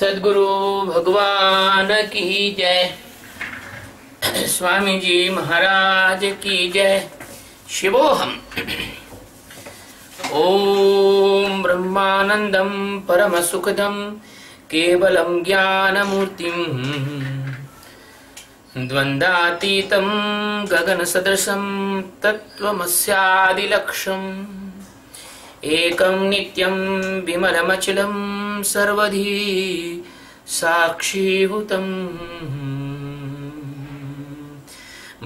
सदगुरु भगवान की जय। स्वामी जी महाराज की जय। शिवोहम। ओम ब्रह्मानंदम परम सुखदम केवलम ज्ञानमूर्तिम। द्वंद्वातीतं गगनसदृशं तत्त्वमस्यादिलक्ष्यम् एकं नित्यं विमलमचलं सर्वधी साक्षीभूतम्।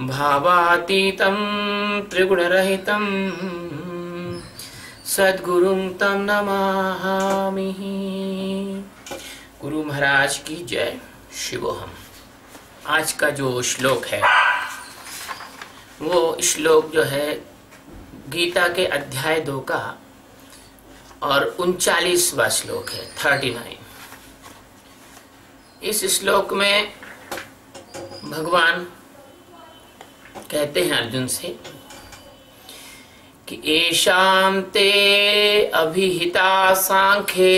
भावातीतं त्रिगुणरहितं। सद्गुरुं तं नमामि गुरु महाराज की जय शिवोहम। आज का जो श्लोक है, वो श्लोक जो है गीता के अध्याय दो का और उनचालीसवा श्लोक है थर्टी नाइन इस श्लोक में भगवान कहते हैं अर्जुन से कि एशाम ते अभिहिता सांख्ये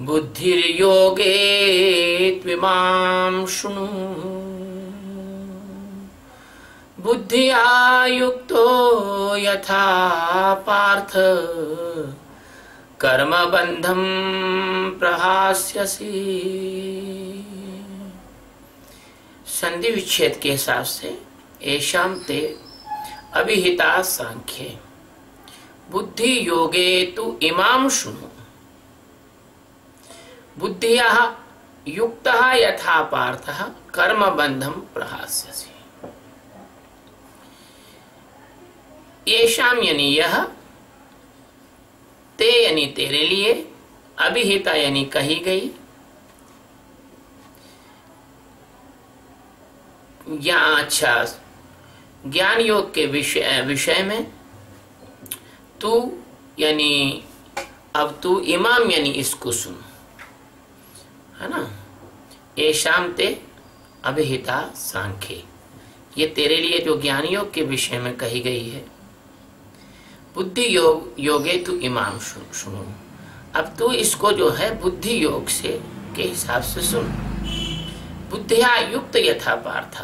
बुद्धिर्योगे त्विमां शृणु। बुद्धिया युक्तो यथा पार्थ। कर्मबन्धं प्रहास्यसि। संधि विच्छेद के हिसाब से ऐशाम ते अभिहिता सांख्ये। बुद्धि योगे तु इमाम शुनु। बुद्धिया युक्त यथा पार्थ कर्म बंधम प्रहास्यसि। येषाम यानी यह ते यानी तेरे लिए अभिहिता यानी कही गई। या अच्छा ज्ञान योग के विषय विषय में, तू यानी, अब तू इमाम यानी इसको सुन। है ना? ये शाम ते अभिहिता सांख्य। ये तेरे लिए जो ज्ञान योग के विषय में कही गई है। बुद्धि योग, योगे तू इमाम सुनो। अब तू इसको जो है बुद्धि योग से, के हिसाब से सुन। बुद्धिया युक्त यथा पार्थ।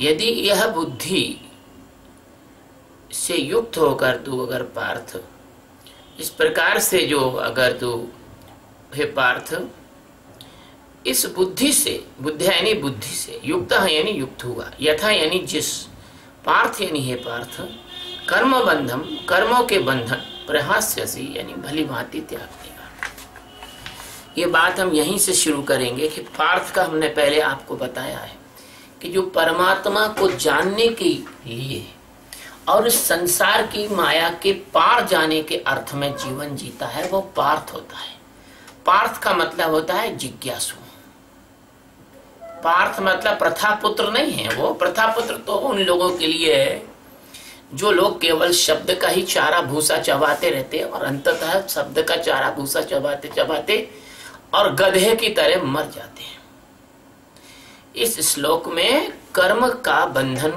यदि यह बुद्धि से युक्त होकर तू अगर पार्थ, इस प्रकार से जो अगर तू हे पार्थ, इस बुद्धि से बुद्धिया यानी बुद्धि से युक्त है यानी युक्त हुआ। यथा यानी जिस, पार्थ यानी हे पार्थ कर्म बंधम कर्मों के बंधन प्रहास्यसी, यानी भली भांति त्याग देगा ये बात हम यहीं से शुरू करेंगे कि पार्थ का हमने पहले आपको बताया है कि जो परमात्मा को जानने के लिए और इस संसार की माया के पार जाने के अर्थ में जीवन जीता है, वो पार्थ होता है। पार्थ का मतलब होता है जिज्ञासु। पार्थ मतलब प्रथा पुत्र नहीं है वो। प्रथा पुत्र तो उन लोगों के लिए है जो लोग केवल शब्द का ही चारा भूसा चबाते रहते और अंततः शब्द का चारा भूसा चबाते चबाते और गधे की तरह मर जाते हैं। इस श्लोक में कर्म का बंधन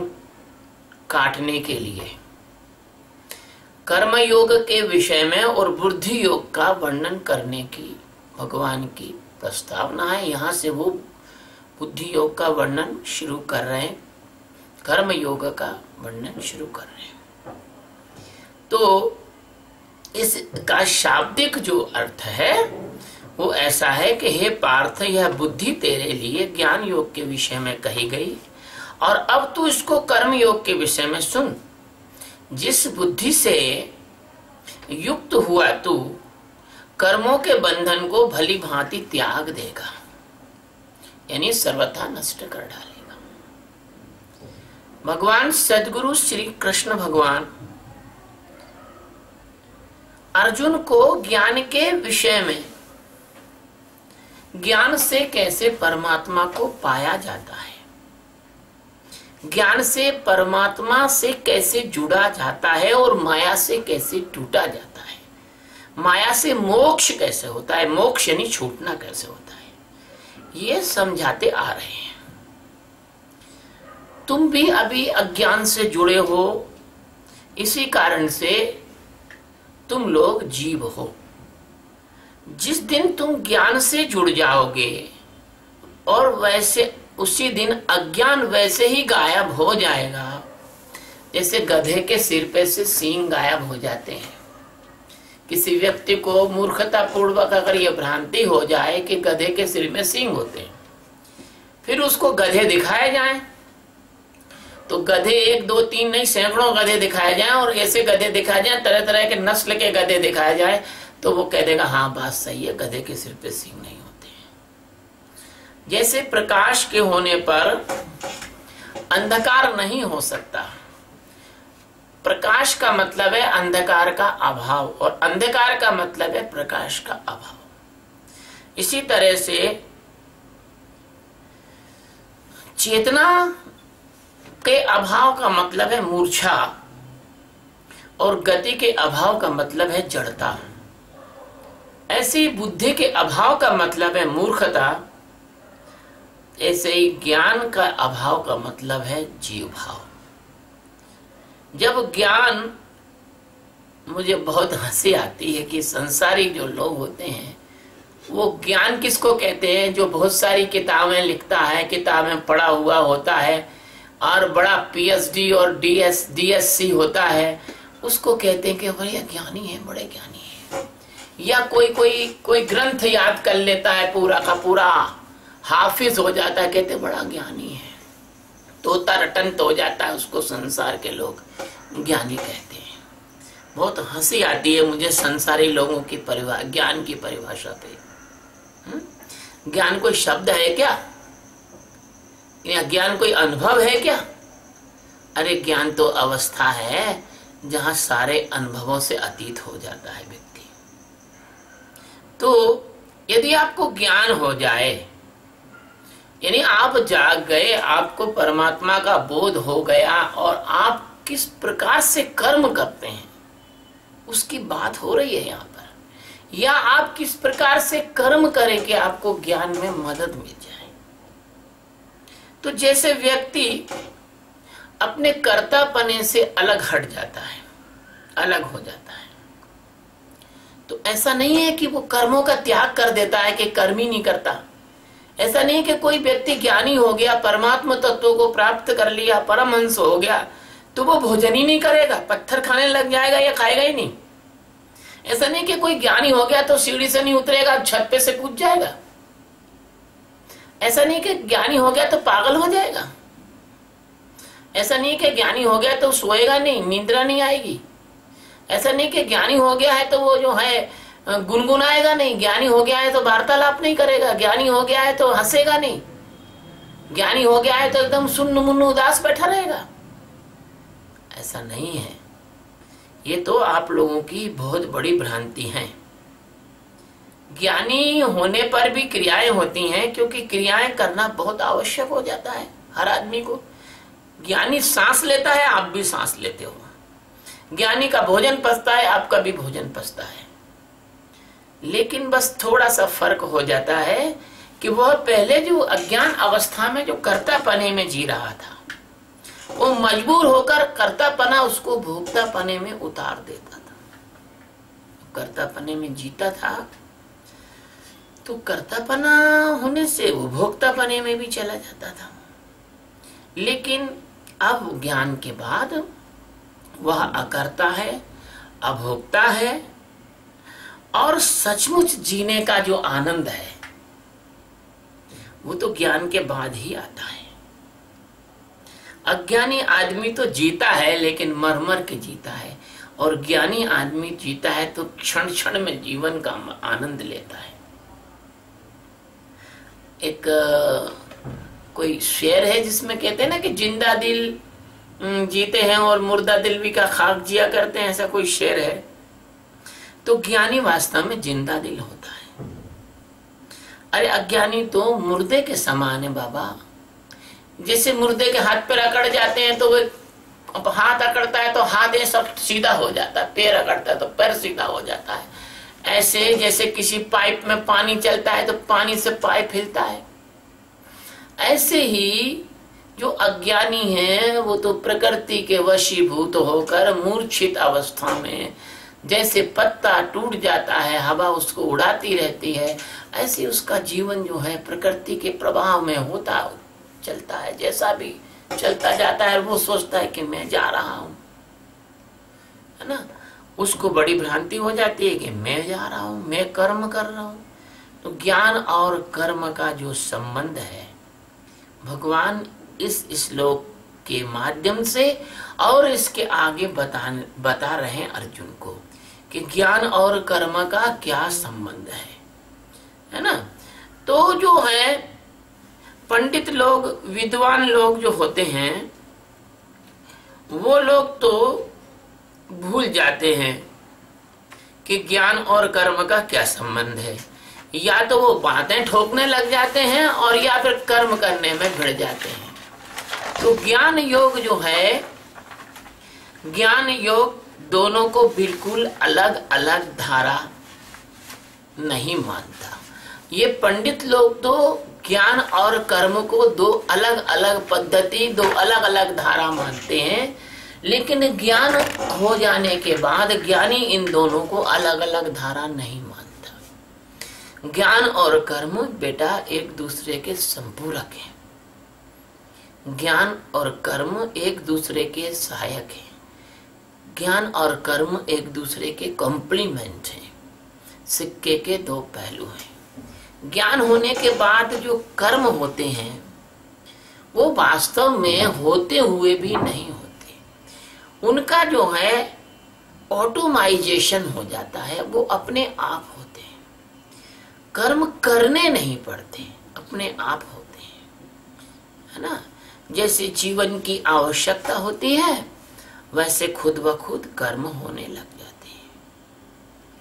काटने के लिए कर्म योग के विषय में और बुद्धि योग का वर्णन करने की भगवान की प्रस्तावना है। यहाँ से वो बुद्धि योग का वर्णन शुरू कर रहे हैं। कर्म योग का वर्णन शुरू कर रहे हैं। तो इसका शाब्दिक जो अर्थ है, वो ऐसा है कि हे पार्थ, यह बुद्धि तेरे लिए ज्ञान योग के विषय में कही गई। और अब तू इसको कर्म योग के विषय में सुन। जिस बुद्धि से युक्त हुआ तू, कर्मों के बंधन को भली भांति त्याग देगा। यानी सर्वथा नष्ट कर डालेगा भगवान सदगुरु श्री कृष्ण भगवान। अर्जुन को ज्ञान के विषय में, ज्ञान से कैसे परमात्मा को पाया जाता है? ज्ञान से परमात्मा से कैसे जुड़ा जाता है और माया से कैसे टूटा जाता है? माया से मोक्ष कैसे होता है? मोक्ष यानी छूटना कैसे होता है? ये समझाते आ रहे हैं। तुम भी अभी अज्ञान से जुड़े हो। इसी कारण से तुम लोग जीव हो। जिस दिन तुम ज्ञान से जुड़ जाओगे और वैसे, उसी दिन अज्ञान वैसे ही गायब हो जाएगा। जैसे गधे के सिर पे से सींग गायब हो जाते हैं। किसी व्यक्ति को मूर्खता पूर्वक अगर ये भ्रांति हो जाए कि गधे के सिर में सींग होते हैं, फिर उसको गधे दिखाए जाए। तो गधे एक, दो, तीन नहीं, सैकड़ों गधे दिखाए जाए और ऐसे गधे दिखाए जाए तरह तरह के नस्ल के गधे दिखाए जाए तो वो कह देगा हाँ बात सही है, गधे के सिर पे सींग नहीं होते जैसे प्रकाश के होने पर अंधकार नहीं हो सकता। प्रकाश का मतलब है अंधकार का अभाव और अंधकार का मतलब है प्रकाश का अभाव। इसी तरह से चेतना के अभाव का मतलब है मूर्छा, और गति के अभाव का मतलब है जड़ता। ऐसी बुद्धि के अभाव का मतलब है मूर्खता, ऐसे ही ज्ञान का अभाव का मतलब है जीव भाव जब ज्ञान मुझे बहुत हँसी आती है कि संसारी जो लोग होते हैं, वो ज्ञान किसको कहते हैं जो बहुत सारी किताबें लिखता है, किताबें पढ़ा हुआ होता है और बड़ा पीएचडी और डीएस डीएससी होता है, उसको कहते हैं कि भैया ज्ञानी है, बड़े ज्ञानी है। या कोई कोई कोई ग्रंथ याद कर लेता है पूरा का पूरा, हाफिज हो जाता है, कहते बड़ा ज्ञानी है। तोता रटन तो हो जाता है, उसको संसार के लोग ज्ञानी कहते हैं। बहुत हँसी आती है मुझे संसारी लोगों की परिभाषा ज्ञान की परिभाषा पे। हम्म? ज्ञान कोई शब्द है क्या? ज्ञान कोई अनुभव है क्या? अरे ज्ञान तो अवस्था है, जहाँ सारे अनुभवों से अतीत हो जाता है व्यक्ति। तो यदि आपको ज्ञान हो जाए, यानी आप जाग गए, आपको परमात्मा का बोध हो गया, और आप किस प्रकार से कर्म करते हैं, उसकी बात हो रही है यहाँ पर। या आप किस प्रकार से कर्म करें कि आपको ज्ञान में मदद मिल जाए। तो जैसे व्यक्ति अपने कर्तापने से अलग हट जाता है, अलग हो जाता है। तो ऐसा नहीं है कि वो कर्मों का त्याग कर देता है कि कर्म ही नहीं करता। ऐसा नहीं कि कोई व्यक्ति ज्ञानी हो गया, परमात्मा तत्व को प्राप्त कर लिया, परम परमहंस हो गया तो वो भोजन ही नहीं करेगा, पत्थर खाने लग जाएगा या खाएगा ही नहीं। ऐसा नहीं कि कोई ज्ञानी हो गया तो सीढ़ी से नहीं उतरेगा, छत पे से कूद जाएगा। ऐसा नहीं कि ज्ञानी हो गया तो पागल हो जाएगा। ऐसा नहीं कि ज्ञानी हो गया तो सोएगा नहीं, निंद्रा नहीं आएगी। ऐसा नहीं कि ज्ञानी हो गया है तो वो जो है, गुनगुनाएगा नहीं। ज्ञानी हो गया है तो वार्तालाप नहीं करेगा। ज्ञानी हो गया है तो हंसेगा नहीं। ज्ञानी हो गया है तो एकदम सुन्न मुन्न उदास बैठा रहेगा। ऐसा नहीं है। ये तो आप लोगों की बहुत बड़ी भ्रांति है। ज्ञानी होने पर भी क्रियाएँ होती हैं, क्योंकि क्रियाएँ करना बहुत आवश्यक हो जाता है हर आदमी को। ज्ञानी सांस लेता है, आप भी सांस लेते हो। ज्ञानी का भोजन पसता है, आपका भी भोजन पसता है। लेकिन बस थोड़ा सा फ़र्क हो जाता है कि वह पहले जो अज्ञान अवस्था में जो कर्ता पने में जी रहा था, वो मजबूर होकर कर्ता पना उसको भोक्ता पने में उतार देता था। कर्ता पने में जीता था तो कर्तापना होने से वो भोक्ता पने में भी चला जाता था। लेकिन अब ज्ञान के बाद वह अकर्ता है, अभोक्ता है और सचमुच जीने का जो आनंद है, वो तो ज्ञान के बाद ही आता है। अज्ञानी आदमी तो जीता है, लेकिन मर मर के जीता है। और ज्ञानी आदमी जीता है तो क्षण क्षण में जीवन का आनंद लेता है। एक कोई शेर है जिसमें कहते हैं ना कि ज़िंदा दिल जीते हैं और मुर्दा दिल भी का खाक जिया करते हैं, ऐसा कोई शेर है? तो ज्ञानी वास्तव में ज़िंदा दिल होता है। अरे अज्ञानी तो मुर्दे के समान है बाबा। जैसे मुर्दे के हाथ पैर अकड़ जाते हैं तो वो हाथ अकड़ता है तो हाथ ये सब सीधा हो जाता है, पैर अकड़ता है तो पैर सीधा हो जाता है। ऐसे जैसे किसी पाइप में पानी चलता है तो पानी से पाइप हिलता है। ऐसे ही जो अज्ञानी है, वो तो प्रकृति के वशीभूत होकर मूर्छित अवस्था में जैसे पत्ता टूट जाता है, हवा उसको उड़ाती रहती है, ऐसे उसका जीवन जो है प्रकृति के प्रभाव में होता, चलता है। जैसा भी चलता जाता है वो सोचता है कि मैं जा रहा हूँ। है ना? उसको बड़ी भ्रांति हो जाती है कि मैं जा रहा हूँ, मैं कर्म कर रहा हूँ। तो ज्ञान और कर्म का जो संबंध है, भगवान इस श्लोक के माध्यम से और इसके आगे बता बता रहे हैं अर्जुन को कि ज्ञान और कर्म का क्या संबंध है। है ना? तो जो है, पंडित लोग, विद्वान लोग जो होते हैं, वो लोग तो भूल जाते हैं कि ज्ञान और कर्म का क्या संबंध है। या तो वो बातें ठोकने लग जाते हैं और या फिर कर्म करने में भिड़ जाते हैं। तो ज्ञान योग जो है, ज्ञान योग दोनों को बिल्कुल अलग अलग धारा नहीं मानता। ये पंडित लोग तो ज्ञान और कर्म को दो अलग अलग पद्धति, दो अलग अलग धारा मानते हैं। लेकिन ज्ञान हो जाने के बाद ज्ञानी इन दोनों को अलग अलग धारा नहीं मानता। ज्ञान और कर्म बेटा एक दूसरे के संपूरक हैं। ज्ञान और कर्म एक दूसरे के सहायक हैं। ज्ञान और कर्म एक दूसरे के कॉम्प्लीमेंट हैं। सिक्के के दो पहलू हैं। ज्ञान होने के बाद जो कर्म होते हैं, वो वास्तव में होते हुए भी नहीं होते उनका जो है ऑटोमाइजेशन हो जाता है, वो अपने आप होते हैं। कर्म करने नहीं पड़ते, अपने आप होते हैं। है ना? जैसे जीवन की आवश्यकता होती है, वैसे खुद ब खुद कर्म होने लग जाते हैं।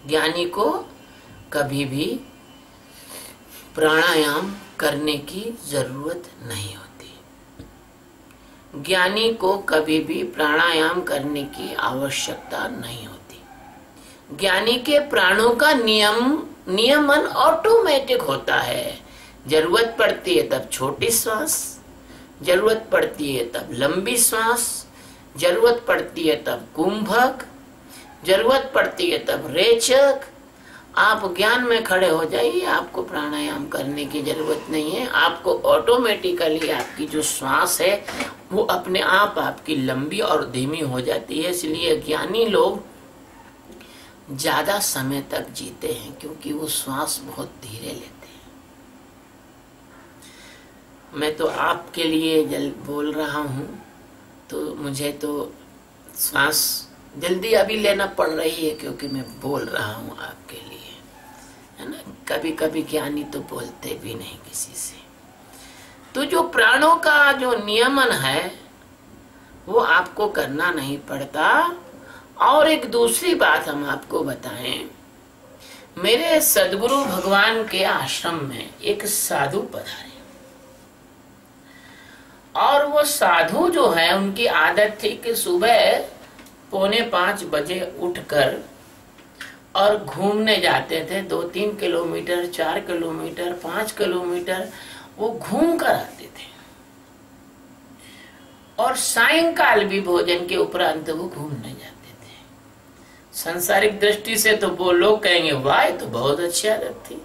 ज्ञानी को कभी भी प्राणायाम करने की ज़रूरत नहीं होती। ज्ञानी को कभी भी प्राणायाम करने की आवश्यकता नहीं होती। ज्ञानी के प्राणों का नियम, नियमन ऑटोमेटिक होता है। ज़रूरत पड़ती है तब छोटी श्वास, ज़रूरत पड़ती है तब लंबी श्वास, ज़रूरत पड़ती है तब कुंभक, ज़रूरत पड़ती है तब रेचक आप ज्ञान में खड़े हो जाइए, आपको प्राणायाम करने की ज़रूरत नहीं है। आपको ऑटोमेटिकली आपकी जो श्वास है, वो अपने आप आपकी लंबी और धीमी हो जाती है। इसलिए ज्ञानी लोग ज़्यादा समय तक जीते हैं, क्योंकि वो श्वास बहुत धीरे लेते हैं। मैं तो आपके लिए जल बोल रहा हूँ तो मुझे तो श्वास जल्दी अभी लेना पड़ रही है, क्योंकि मैं बोल रहा हूँ आपके लिए। कभी कभी ज्ञानी तो बोलते भी नहीं किसी से। तो जो प्राणों का जो नियमन है, वो आपको करना नहीं पड़ता। और एक दूसरी बात हम आपको बताएँ। मेरे सदगुरु भगवान के आश्रम में एक साधु पधारे। और वो साधु जो है, उनकी आदत थी कि सुबह पौने पाँच बजे उठकर और घूमने जाते थे दो तीन किलोमीटर, चार किलोमीटर, पाँच किलोमीटर, वो घूम कर आते थे। और सायंकाल भी भोजन के उपरांत वो घूमने जाते थे। संसारिक दृष्टि से तो वो लोग कहेंगे, वाह तो बहुत अच्छी आदत थी।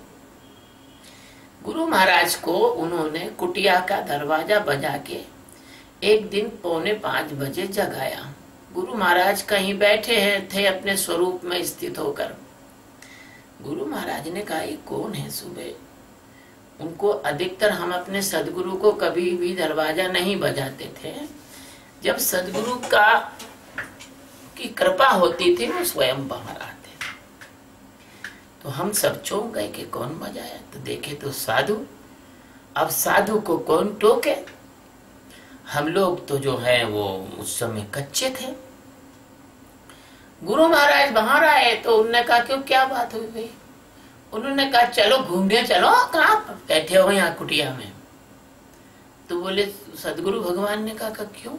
गुरु महाराज को उन्होंने कुटिया का दरवाज़ा बजा के एक दिन पौने पाँच बजे जगाया। गुरु महाराज कहीं बैठे हैं, थे अपने स्वरूप में स्थित होकर। गुरु महाराज ने कहा, ये कौन है सुबह? उनको अधिकतर हम अपने सदगुरु को कभी भी दरवाज़ा नहीं बजाते थे। जब सदगुरु का, की कृपा होती थी, वो स्वयं बाहर आते तो हम सब चौंक गए कि कौन बजाया? तो देखे तो साधु। अब साधु को कौन टोके? हम लोग तो जो है, वो उस समय कच्चे थे। गुरु महाराज बाहर आए तो उन्होंने कहा, क्यों, क्या बात हुई भाई उन्होंने कहा, चलो, घूमने चलो, कहा बैठे हो यहाँ कुटिया में? तो बोले, सदगुरु भगवान ने कहा क्यों?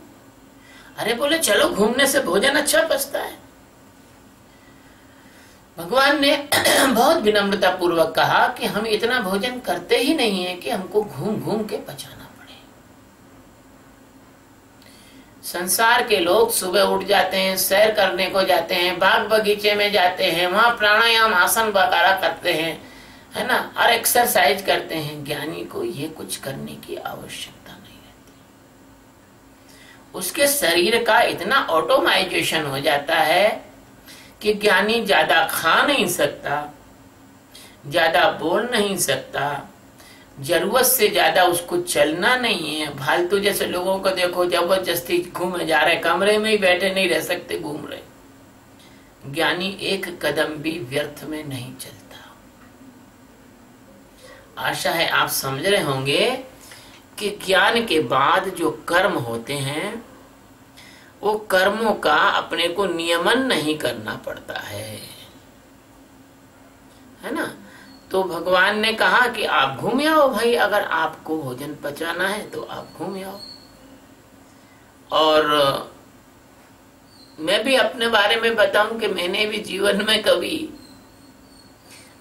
अरे बोले, चलो, घूमने से भोजन अच्छा पचता है। भगवान ने बहुत विनम्रता पूर्वक कहा कि हम इतना भोजन करते ही नहीं है कि हमको घूम घूम के पचाना पड़े संसार के लोग सुबह उठ जाते हैं, सैर करने को जाते हैं, बाग बगीचे में जाते हैं, वहाँ प्राणायाम, आसन वगैरह करते हैं, है ना? और एक्सरसाइज करते हैं। ज्ञानी को ये कुछ करने की आवश्यकता नहीं रहती। उसके शरीर का इतना ऑटोमाइजेशन हो जाता है कि ज्ञानी ज़्यादा खा नहीं सकता, ज़्यादा बोल नहीं सकता ज़रूरत से ज़्यादा उसको चलना नहीं है। फालतू जैसे लोगों को देखो, ज़बरदस्ती घूमे जा रहे कमरे में ही बैठे नहीं रह सकते, घूम रहे ज्ञानी एक कदम भी व्यर्थ में नहीं चलता। आशा है आप समझ रहे होंगे कि ज्ञान के बाद जो कर्म होते हैं, वो कर्मों का अपने को नियमन नहीं करना पड़ता है। है ना? तो भगवान ने कहा कि आप घूम आओ भाई, अगर आपको भोजन पचाना है तो आप घूम आओ। और, मैं भी अपने बारे में बताऊँ कि मैंने भी जीवन में कभी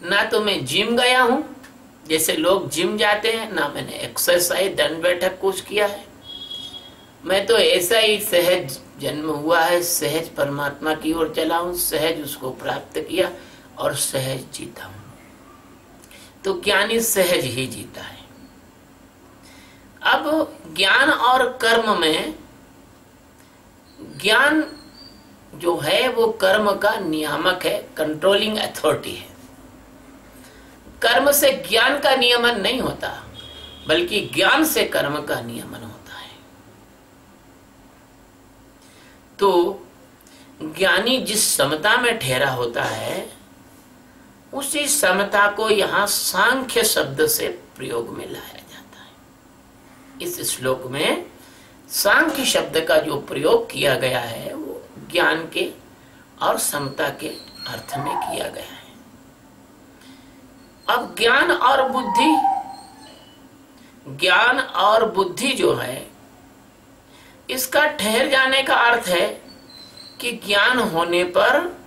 ना तो मैं जिम गया हूँ, जैसे लोग जिम जाते हैं, ना मैंने एक्सरसाइज दंड बैठक कुछ किया है। मैं तो ऐसा ही सहज जन्म हुआ है, सहज परमात्मा की ओर चला हूँ, सहज उसको प्राप्त किया और सहज जीता तो ज्ञानी सहज ही जीता है। अब ज्ञान और कर्म में ज्ञान जो है, वो कर्म का नियामक है कंट्रोलिंग अथॉरिटी है। कर्म से ज्ञान का नियमन नहीं होता, बल्कि ज्ञान से कर्म का नियमन होता है। तो ज्ञानी जिस समता में ठहरा होता है उसी समता को यहाँ सांख्य शब्द से प्रयोग में लाया जाता है। इस श्लोक में सांख्य शब्द का जो प्रयोग किया गया है, वो ज्ञान के और समता के अर्थ में किया गया है। अब ज्ञान और बुद्धि, ज्ञान और बुद्धि जो है, इसका ठहर जाने का अर्थ है कि ज्ञान होने पर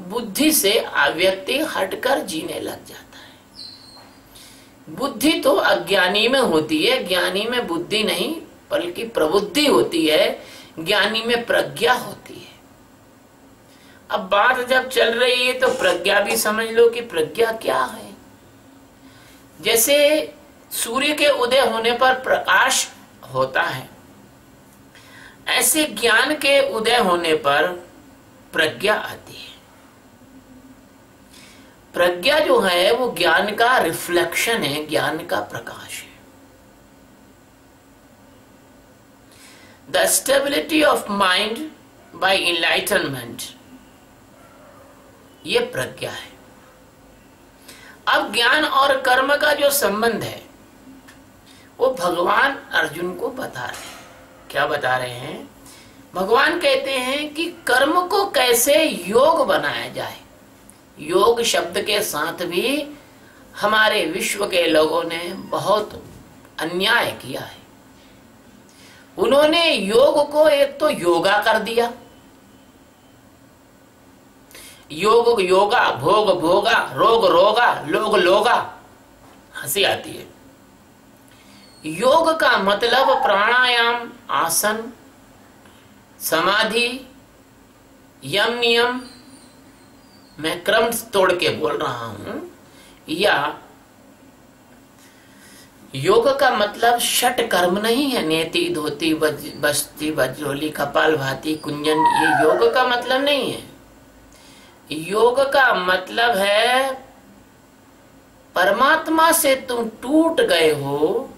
बुद्धि से व्यक्ति हटकर जीने लग जाता है। बुद्धि तो अज्ञानी में होती है, ज्ञानी में बुद्धि नहीं, बल्कि प्रबुद्धि होती है, ज्ञानी में प्रज्ञा होती है। अब बात जब चल रही है तो प्रज्ञा भी समझ लो कि प्रज्ञा क्या है। जैसे सूर्य के उदय होने पर प्रकाश होता है, ऐसे ज्ञान के उदय होने पर प्रज्ञा आती प्रज्ञा जो है, वो ज्ञान का रिफ्लेक्शन है, ज्ञान का प्रकाश है। The stability of mind by enlightenment ये प्रज्ञा है। अब ज्ञान और कर्म का जो संबंध है, वो भगवान अर्जुन को बता रहे हैं। क्या बता रहे हैं? भगवान कहते हैं कि कर्म को कैसे योग बनाया जाए? योग शब्द के साथ भी हमारे विश्व के लोगों ने बहुत अन्याय किया है। उन्होंने योग को एक तो योगा कर दिया। योग, योगा, भोग, भोगा, रोग, रोगा, लोग, लोगा, हँसी आती है। योग का मतलब प्राणायाम, आसन, समाधि, यम नियम मैं क्रम तोड़ के बोल रहा हूँ, या योग का मतलब षट कर्म नहीं है, नेति, धोती बस्ती, बजरोली, कपाल, भाती, कुंजन, ये योग का मतलब नहीं है। योग का मतलब है, परमात्मा से तुम टूट गए हो,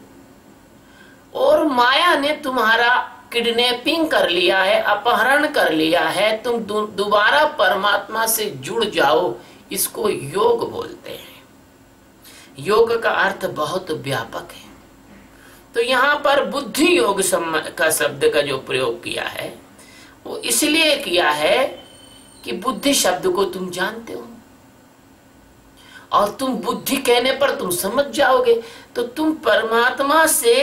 और माया ने तुम्हारा किडनैपिंग कर लिया है, अपहरण कर लिया है, तुम दोबारा परमात्मा से जुड़ जाओ, इसको योग बोलते हैं। योग का अर्थ बहुत व्यापक है। तो यहाँ पर बुद्धि योग का शब्द का जो प्रयोग किया है, वो इसलिए किया है कि बुद्धि शब्द को तुम जानते हो। और तुम बुद्धि कहने पर तुम समझ जाओगे तो तुम परमात्मा से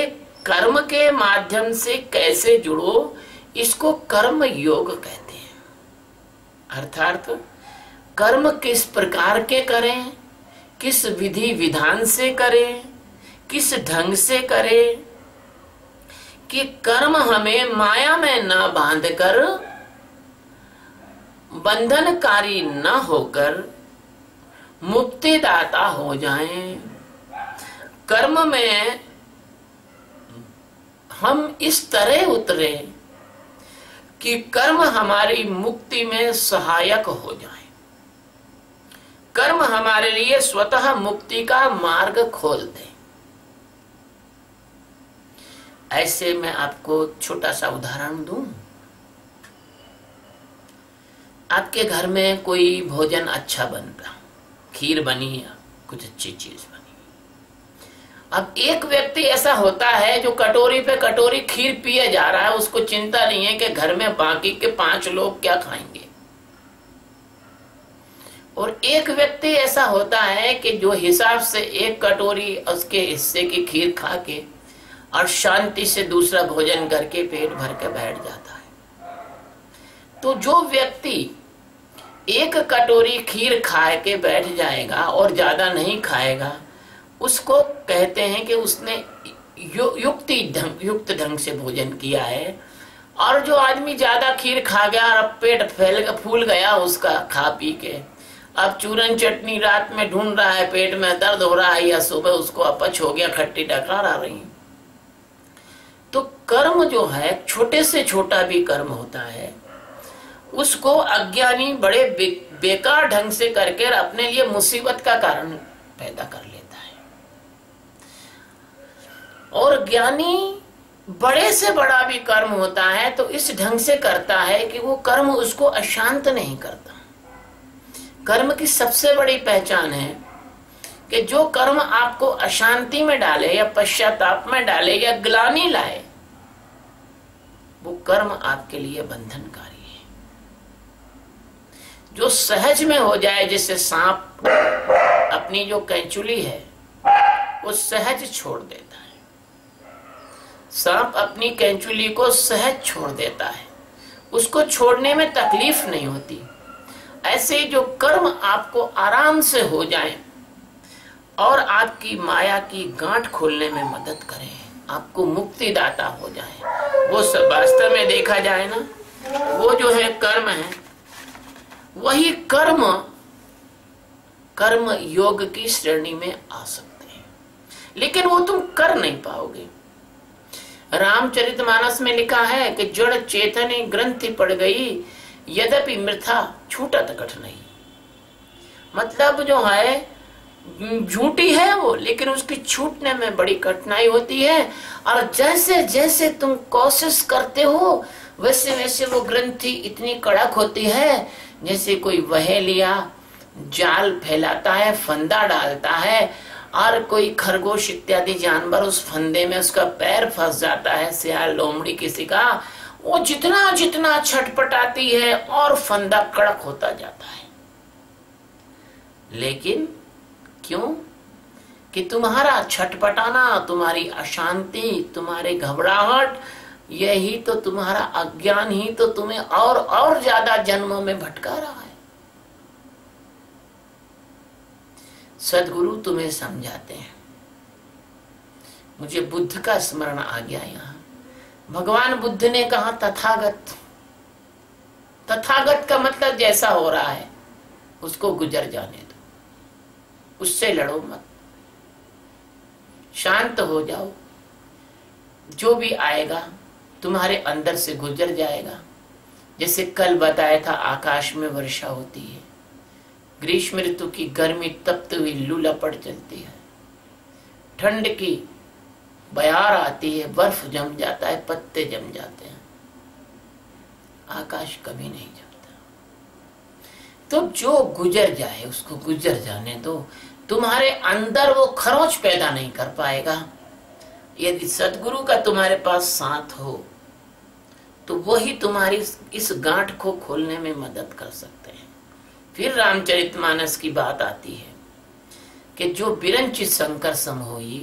कर्म के माध्यम से कैसे जुड़ो, इसको कर्म योग कहते हैं। अर्थात, कर्म किस प्रकार के करें, किस विधि विधान से करें, किस ढंग से करें, कि कर्म हमें माया में न बांधकर, बंधनकारी न होकर मुक्तिदाता हो जाएँ। कर्म में हम इस तरह उतरे कि कर्म हमारी मुक्ति में सहायक हो जाए। कर्म हमारे लिए स्वतः मुक्ति का मार्ग खोल दे। ऐसे मैं आपको छोटा सा उदाहरण दूँ। आपके घर में कोई भोजन अच्छा बन रहा खीर बनी या कुछ अच्छी चीज़। अब एक व्यक्ति ऐसा होता है जो कटोरी पे कटोरी खीर पिए जा रहा है, उसको चिंता नहीं है कि घर में बाकी के पाँच लोग क्या खाएँगे। और एक व्यक्ति ऐसा होता है कि जो हिसाब से एक कटोरी उसके हिस्से की खीर खा के और शांति से दूसरा भोजन करके पेट भर के बैठ जाता है। तो जो व्यक्ति एक कटोरी खीर खा के बैठ जाएगा और ज़्यादा नहीं खाएगा उसको कहते हैं कि उसने यु, युक्ति ढंग युक्त ढंग से भोजन किया है। और जो आदमी ज़्यादा खीर खा गया और अब पेट फैल फूल गया उसका खा पी के। अब चूरन चटनी रात में ढूंढ रहा है पेट में दर्द हो रहा है या सुबह उसको अपच हो गया खट्टी डकार आ रही। तो कर्म जो है छोटे से छोटा भी कर्म होता है। उसको अज्ञानी बड़े बे, बेकार ढंग से करके अपने लिए मुसीबत का कारण पैदा कर है और ज्ञानी बड़े से बड़ा भी कर्म होता है तो इस ढंग से करता है कि वो कर्म उसको अशांत नहीं करता। कर्म की सबसे बड़ी पहचान है कि जो कर्म आपको अशांति में डाले, या पश्चाताप में डाले, या ग्लानी लाए, वो कर्म आपके लिए बंधनकारी है। जो सहज में हो जाए, जैसे सांप अपनी जो कैचुली है, वो सहज छोड़ देता सांप अपनी कैंचुली को सहज छोड़ देता है। उसको छोड़ने में तकलीफ़ नहीं होती। ऐसे जो कर्म आपको आराम से हो जाए और आपकी माया की गांठ खोलने में मदद करें, आपको मुक्ति दाता हो जाए। वो सब वास्तव में देखा जाए ना, वो जो है कर्म है, वही कर्म कर्म योग की श्रेणी में आ सकते हैं। लेकिन वो तुम कर नहीं पाओगे। रामचरितमानस में लिखा है कि जड़ चेतने ग्रंथि पड़ गई, यद्यपि मृथा छूटत कठ नहीं। मतलब जो है, झूठी है वो, लेकिन उसकी छूटने में बड़ी कठिनाई होती है। और जैसे जैसे तुम कोशिश करते हो, वैसे वैसे वो ग्रंथि इतनी कड़क होती है, जैसे कोई वह लिया जाल फैलाता है, फंदा डालता है और कोई खरगोश इत्यादि जानवर उस फंदे में उसका पैर फंस जाता है, सियाल, लोमड़ी किसी का, वो जितना जितना छटपटाती है और फंदा कड़क होता जाता है। लेकिन क्यों? कि तुम्हारा छटपटाना, तुम्हारी अशांति, तुम्हारी घबराहट, यही तो तुम्हारा अज्ञान ही तो तुम्हें और और ज़्यादा जन्मों में भटका रहा है। सदगुरु तुम्हें समझाते हैं। मुझे बुद्ध का स्मरण आ गया यहाँ। भगवान बुद्ध ने कहा, तथागत। तथागत का मतलब जैसा हो रहा है, उसको गुजर जाने दो। उससे लड़ो मत। शांत हो जाओ। जो भी आएगा, तुम्हारे अंदर से गुजर जाएगा। जैसे कल बताया था, आकाश में वर्षा होती है। ग्रीष्म ऋतु की गर्मी तप्त हुई लू लपट चलती है। ठंड की बयार आती है, बर्फ़ जम जाता है, पत्ते जम जाते हैं। आकाश कभी नहीं जमता। तो जो गुजर जाए, उसको गुजर जाने दो। तुम्हारे अंदर वो खरोच पैदा नहीं कर पाएगा। यदि सदगुरु का तुम्हारे पास साथ हो तो वही तुम्हारी इस गांठ को खोलने में मदद कर सकते हैं। फिर रामचरितमानस की बात आती है कि जो बिरंचित शंकर सम होई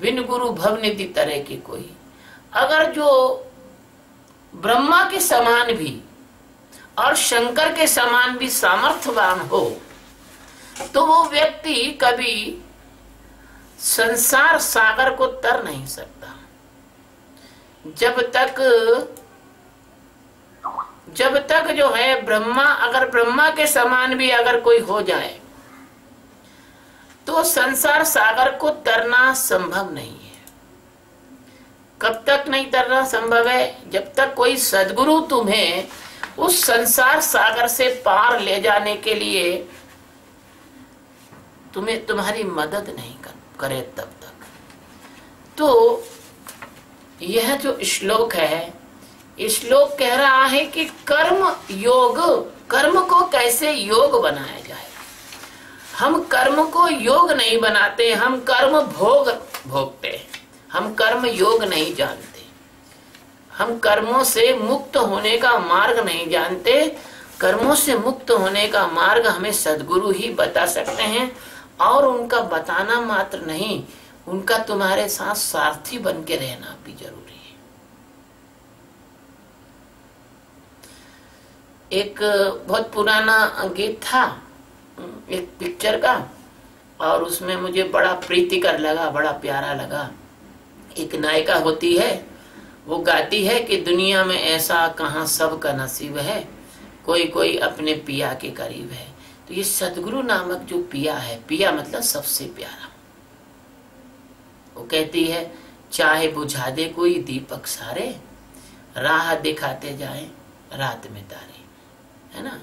विन गुरु भवनिधि तरह की कोई। अगर जो ब्रह्मा के समान भी और शंकर के समान भी सामर्थ्यवान हो तो वो व्यक्ति कभी संसार सागर को तर नहीं सकता। जब तक जब तक जो है ब्रह्मा अगर ब्रह्मा के समान भी अगर कोई हो जाए तो संसार सागर को तरना संभव नहीं है। कब तक नहीं तरना संभव है? जब तक कोई सदगुरु तुम्हें उस संसार सागर से पार ले जाने के लिए तुम्हें तुम्हारी मदद नहीं कर, करे तब तक। तो यह जो श्लोक है श्लोक कह रहा है कि कर्म योग, कर्म को कैसे योग बनाया जाए? हम कर्म को योग नहीं बनाते, हम कर्म भोग भोगते हैं। हम कर्म योग नहीं जानते। हम कर्मों से मुक्त होने का मार्ग नहीं जानते। कर्मों से मुक्त होने का मार्ग हमें सदगुरु ही बता सकते हैं, और उनका बताना मात्र नहीं, उनका तुम्हारे साथ सारथी बन के रहना भी ज़रूरी है एक बहुत पुराना गीत था, एक पिक्चर का, और उसमें मुझे बड़ा प्रीतिकर लगा, बड़ा प्यारा लगा। एक नायिका होती है, वो गाती है कि दुनिया में ऐसा कहाँ सब का नसीब है कोई कोई अपने पिया के करीब है। तो ये सदगुरु नामक जो पिया है, पिया मतलब सबसे प्यारा। वो कहती है, चाहे बुझा दे कोई दीपक सारे, राह दिखाते जाए रात में तारे। है ना?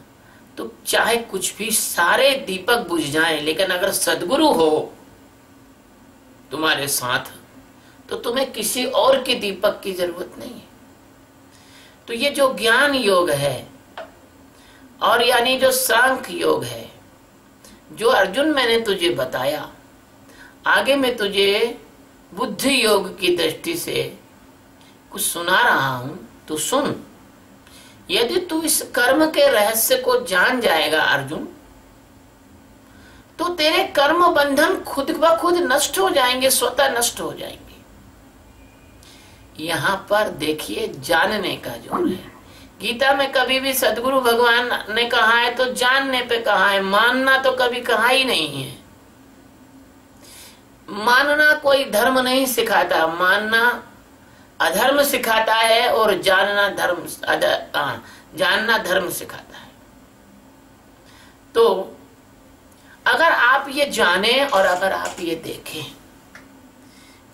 तो चाहे कुछ भी, सारे दीपक बुझ जाए, लेकिन अगर सदगुरु हो तुम्हारे साथ तो तुम्हें किसी और के दीपक की ज़रूरत नहीं है। तो ये जो ज्ञान योग है, और यानी जो सांख्य योग है, जो अर्जुन मैंने तुझे बताया, आगे मैं तुझे बुद्धि योग की दृष्टि से कुछ सुना रहा हूँ तो सुन। यदि तू इस कर्म के रहस्य को जान जाएगा, अर्जुन तो तेरे कर्म बंधन खुद ब खुद नष्ट हो जाएँगे, स्वतः नष्ट हो जाएँगे। यहाँ पर देखिए, जानने का ज़ोर है। गीता में कभी भी सदगुरु भगवान ने कहा है तो जानने पे कहा है, मानना तो कभी कहा ही नहीं है। मानना कोई धर्म नहीं सिखाता, मानना अधर्म सिखाता है और जानना धर्म जानना धर्म सिखाता है। तो अगर आप ये जाने और अगर आप ये देखें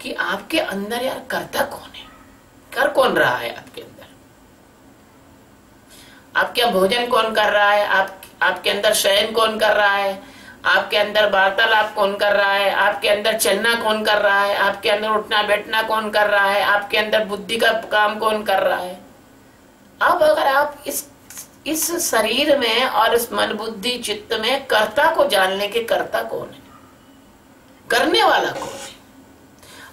कि आपके अंदर यार करता कौन है? कर कौन रहा है आपके अंदर? आपके भोजन कौन कर रहा है? आप, आपके अंदर शयन कौन कर रहा है? आपके अंदर वार्तालाप कौन कर रहा है? आपके अंदर चलना कौन कर रहा है? आपके अंदर उठना बैठना कौन कर रहा है? आपके अंदर बुद्धि का काम कौन कर रहा है? अब अगर आप इस इस शरीर में और इस मन बुद्धि चित्त में कर्ता को जानने के कर्ता कौन है? करने वाला कौन है?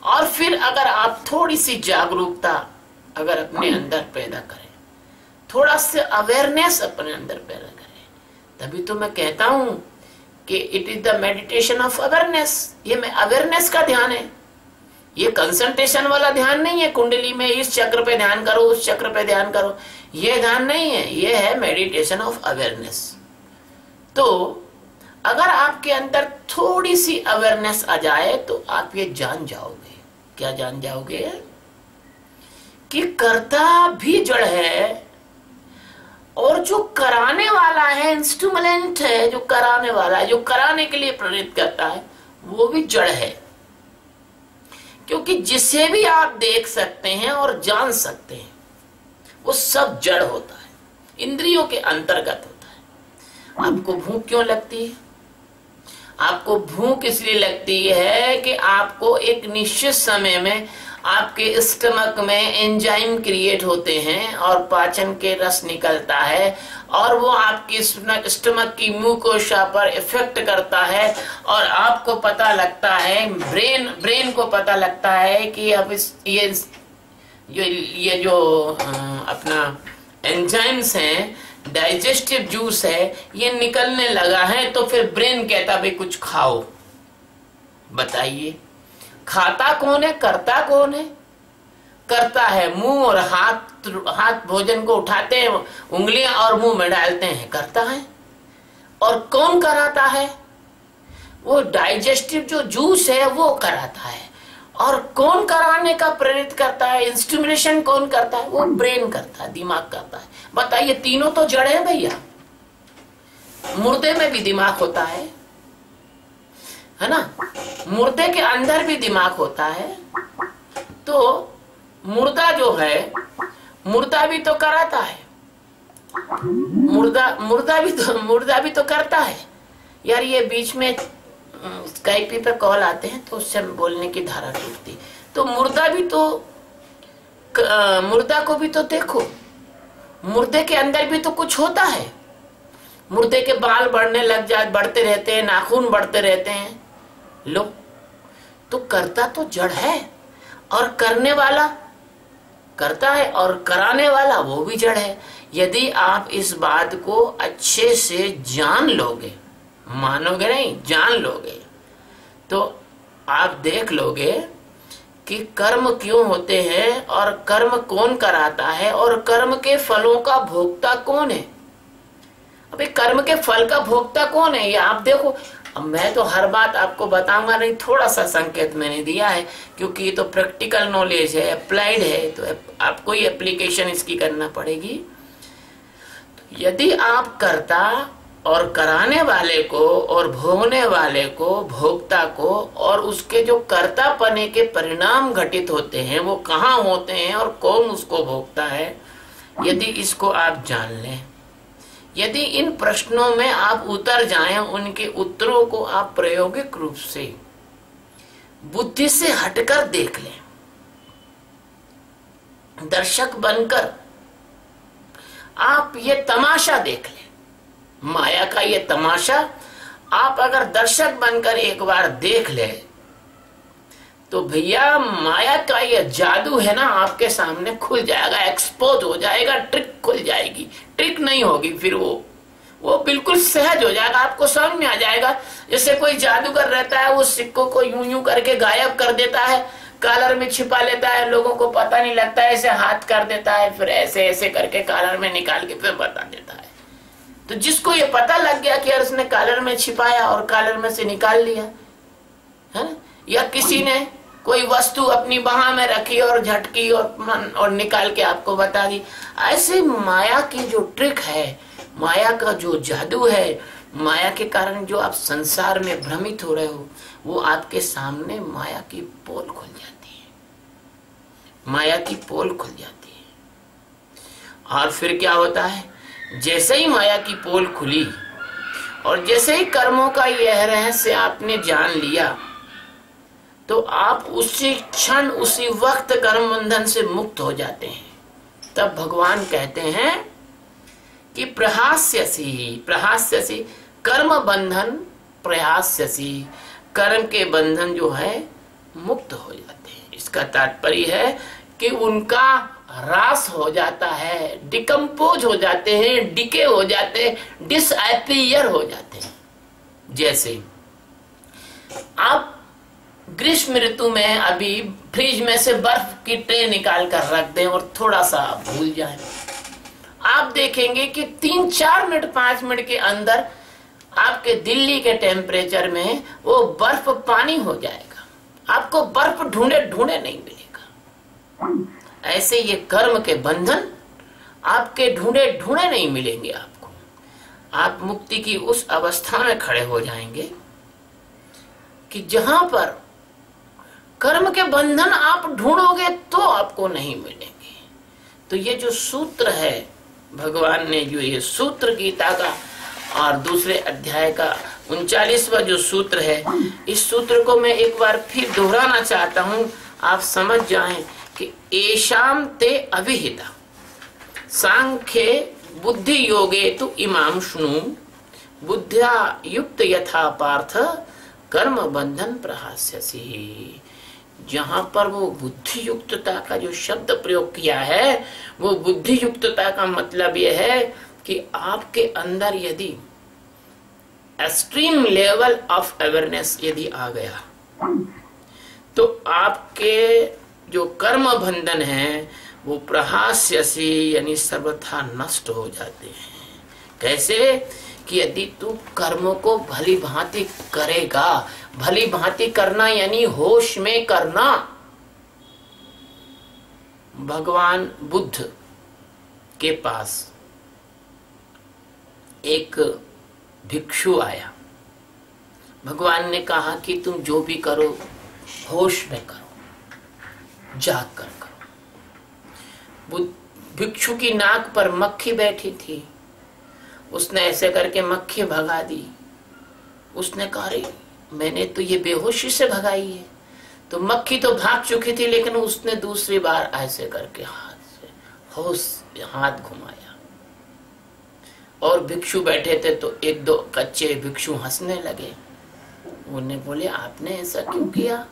और फिर अगर आप थोड़ी सी जागरूकता अगर अपने अंदर पैदा करें, थोड़ा सा अवेयरनेस अपने अंदर पैदा करें, तभी तो मैं कहता हूँ कि it is the meditation of awareness ये मैं अवेयरनेस का ध्यान है। ये कंसंट्रेशन वाला ध्यान नहीं है, कुंडली में इस चक्र पे ध्यान करो, उस चक्र पे ध्यान करो। ये ध्यान नहीं है, ये है मेडिटेशन ऑफ़ अवेयरनेस तो अगर आपके अंदर थोड़ी सी अवेयरनेस आ जाए तो आप ये जान जाओगे। क्या जान जाओगे? कि कर्ता भी जड़ है और जो कराने वाला है इंस्ट्रूमेंट है, जो कराने वाला है, जो कराने के लिए प्रेरित करता है, वो भी जड़ है। क्योंकि जिसे भी आप देख सकते हैं और जान सकते हैं, वो सब जड़ होता है, इंद्रियों के अंतर्गत होता है। आपको भूख क्यों लगती है? आपको भूख इसलिए लगती है कि आपको एक निश्चित समय में आपके स्टमक में एंजाइम क्रिएट होते हैं और पाचन के रस निकलता है और वो आपकी स्टमक की मुकोशा पर इफ़ेक्ट करता है और आपको पता लगता है ब्रेन ब्रेन को पता लगता है कि अब इस ये ये, ये जो अपना एंजाइम्स हैं डाइजेस्टिव जूस है ये निकलने लगा है तो फिर ब्रेन कहता भाई कुछ खाओ। बताइए। खाता कौन है? करता कौन है? करता है मुँह और हाथ हाथ भोजन को उठाते हैं, उंगलियाँ और मुँह में डालते हैं। करता है? और कौन कराता है? वो डाइजेस्टिव जो जूस है, वो कराता है। और कौन कराने का प्रेरित करता है? इंस्टिमुलेशन कौन करता है? वो ब्रेन करता है, दिमाग करता है। बताइए, तीनों तो जड़ है भैया। मुर्दे में भी दिमाग होता है। है ना? मुर्दे के अंदर भी दिमाग होता है। तो मुर्दा जो है मुर्दा भी तो कराता है। मुर्दा मुर्दा भी तो मुर्दा भी तो करता है। यार ये बीच में स्काइपी पे कॉल आते हैं तो उससे बोलने की धारा टूटती। तो मुर्दा भी तो क, मुर्दा को भी तो देखो। मुर्दे के अंदर भी तो कुछ होता है। मुर्दे के बाल बढ़ने लग जाए बढ़ते रहते हैं नाखून बढ़ते रहते हैं। लो तो करता तो जड़ है, और करने वाला करता है, और कराने वाला वो भी जड़ है। यदि आप इस बात को अच्छे से जान लोगे, मानोगे नहीं, जान लोगे तो आप देख लोगे कि कर्म क्यों होते हैं, और कर्म कौन कराता है, और कर्म के फलों का भोक्ता कौन है? अभी कर्म के फल का भोक्ता कौन है? ये आप देखो अब मैं तो हर बात आपको बताऊँगा, नहीं, थोड़ा सा संकेत मैंने दिया है, क्योंकि ये तो प्रैक्टिकल नॉलेज है अप्लाइड है तो आपको ही एप्लीकेशन इसकी करना पड़ेगी। तो यदि आप करता और कराने वाले को और भोगने वाले को, भोक्ता को और उसके जो कर्ता पने के परिणाम घटित होते हैं, वो कहाँ होते हैं और कौन उसको भोगता है, यदि इसको आप जान लें। यदि इन प्रश्नों में आप उतर जाएँ, उनके उत्तरों को आप प्रायोगिक रूप से, बुद्धि से हटकर देख लें। दर्शक बनकर आप ये तमाशा देख लें। माया का ये तमाशा, आप अगर दर्शक बनकर एक बार देख ले तो भैया, माया का ये जादू है ना, आपके सामने खुल जाएगा एक्सपोज हो जाएगा ट्रिक खुल जाएगी। ट्रिक नहीं होगी फिर वो। वो बिल्कुल सहज हो जाएगा, आपको समझ में आ जाएगा। जैसे कोई जादूगर रहता है, वो सिक्कों को यूँ यूँ करके गायब कर देता है कॉलर में छिपा लेता है, लोगों को पता नहीं लगता है ऐसे हाथ कर देता है, फिर ऐसे ऐसे करके कॉलर में निकाल के फिर बता देता है। तो जिसको ये पता लग गया कि यार उसने कॉलर में छिपाया और कॉलर में से निकाल लिया, है या किसी ने कोई वस्तु अपनी बाह में रखी और झटकी और मन और निकाल के आपको बता दी। ऐसे माया की जो ट्रिक है, माया का जो जादू है, माया के कारण जो आप संसार में भ्रमित हो रहे हो, वो आपके सामने माया की पोल खुल जाती है। माया की पोल खुल जाती है। और फिर क्या होता है? जैसे ही माया की पोल खुली, और जैसे ही कर्मों का यह रहस्य आपने जान लिया तो आप उसी क्षण, उसी वक्त कर्म बंधन से मुक्त हो जाते हैं। तब भगवान कहते हैं कि प्रहास्यसी प्रहास्यसी कर्म बंधन प्रयास्यसी कर्म के बंधन जो है, मुक्त हो जाते हैं। इसका तात्पर्य है कि उनका रास हो जाता है, डिकम्पोज हो जाते हैं, डिके हो जाते हैं डिसअपियर हो जाते हैं। जैसे आप ग्रीष्म ऋतु में अभी फ्रिज में से बर्फ़ की ट्रे निकाल कर रख दें और थोड़ा सा भूल जाएँ। आप देखेंगे कि तीन, चार मिनट, पाँच मिनट के अंदर आपके दिल्ली के टेम्परेचर में वो बर्फ़ पानी हो जाएगा। आपको बर्फ़ ढूंढे ढूंढे नहीं मिलेगा। ऐसे ये कर्म के बंधन आपके ढूंढे ढूंढे नहीं मिलेंगे आपको। आप मुक्ति की उस अवस्था में खड़े हो जाएँगे कि जहाँ पर कर्म के बंधन आप ढूंढोगे तो आपको नहीं मिलेंगे। तो ये जो सूत्र है, भगवान ने जो ये सूत्र गीता का और दूसरे अध्याय का उनचालीसवा जो सूत्र है, इस सूत्र को मैं एक बार फिर दोहराना चाहता हूँ। आप समझ जाएँ कि एशाम ते अभिहिता सांख्य बुद्धि योगे तो इमाम शुनु बुद्धिया युक्त यथा पार्थ, कर्म बंधन प्रहास्यसी। जहाँ पर वो बुद्धि युक्तता का जो शब्द प्रयोग किया है, वो बुद्धि युक्तता का मतलब यह है कि आपके अंदर यदि एक्सट्रीम लेवल ऑफ़ अवेयरनेस यदि आ गया तो आपके जो कर्म बंधन है, वो प्रहास्यसी यानी सर्वथा नष्ट हो जाते हैं। कैसे? कि यदि तू कर्मों को भली भांति करेगा भली भांति करना, यानी होश में करना। भगवान बुद्ध के पास एक भिक्षु आया। भगवान ने कहा कि तुम जो भी करो, होश में करो, जाग कर करो। भिक्षु की नाक पर मक्खी बैठी थी। उसने ऐसे करके मक्खी भगा दी। उसने कहा मैंने तो ये बेहोशी से भगाई है। तो मक्खी तो भाग चुकी थी, लेकिन उसने दूसरी बार ऐसे करके हाथ से, होश हाथ घुमाया। और भिक्षु बैठे थे तो एक दो कच्चे भिक्षु हंसने लगे। उन्हें बोले, आपने ऐसा क्यों किया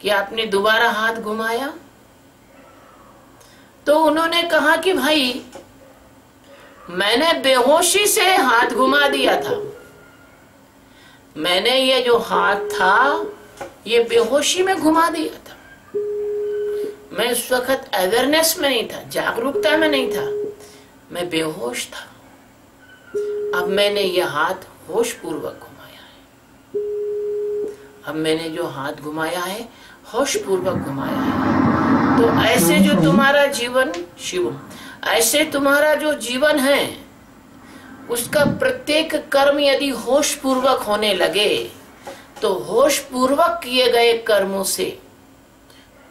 कि आपने दोबारा हाथ घुमाया? तो उन्होंने कहा कि भाई, मैंने बेहोशी से हाथ घुमा दिया था। मैंने ये जो हाथ था, ये बेहोशी में घुमा दिया था। मैं उस वक्त अवेयरनेस में नहीं था, जागरूकता में नहीं था। मैं बेहोश था। अब मैंने ये हाथ होश पूर्वक घुमाया है। अब मैंने जो हाथ घुमाया है होश पूर्वक घुमाया है। तो ऐसे जो तुम्हारा जीवन शिव ऐसे तुम्हारा जो जीवन है उसका प्रत्येक कर्म यदि होश पूर्वक होने लगे तो होश पूर्वक किए गए कर्मों से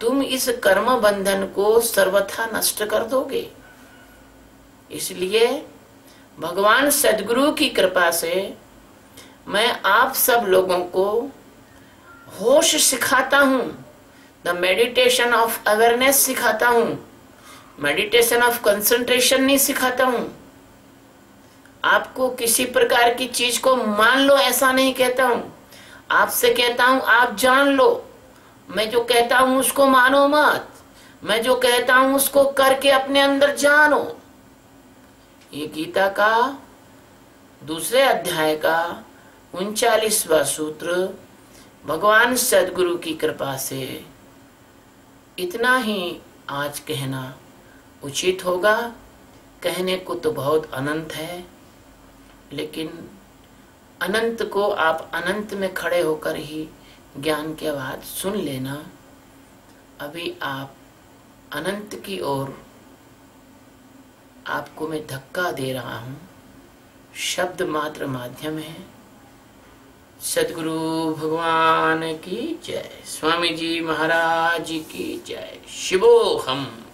तुम इस कर्म बंधन को सर्वथा नष्ट कर दोगे। इसलिए भगवान सदगुरु की कृपा से मैं आप सब लोगों को होश सिखाता हूँ, द मेडिटेशन ऑफ़ अवेयरनेस सिखाता हूँ, मेडिटेशन ऑफ़ कंसंट्रेशन नहीं सिखाता हूँ आपको किसी प्रकार की चीज़ को मान लो, ऐसा नहीं कहता हूँ। आपसे कहता हूँ, आप जान लो। मैं जो कहता हूँ, उसको मानो मत। मैं जो कहता हूँ, उसको करके अपने अंदर जानो। ये गीता का दूसरे अध्याय का उनचालीसवा सूत्र भगवान सदगुरु की कृपा से इतना ही आज कहना उचित होगा। कहने को तो बहुत अनंत है। लेकिन अनंत को आप अनंत में खड़े होकर ही ज्ञान की आवाज़ सुन लेना। अभी आप अनंत की ओर आपको मैं धक्का दे रहा हूँ। शब्द मात्र माध्यम है। सदगुरु भगवान की जय, स्वामी जी महाराज की जय। शिवो हम।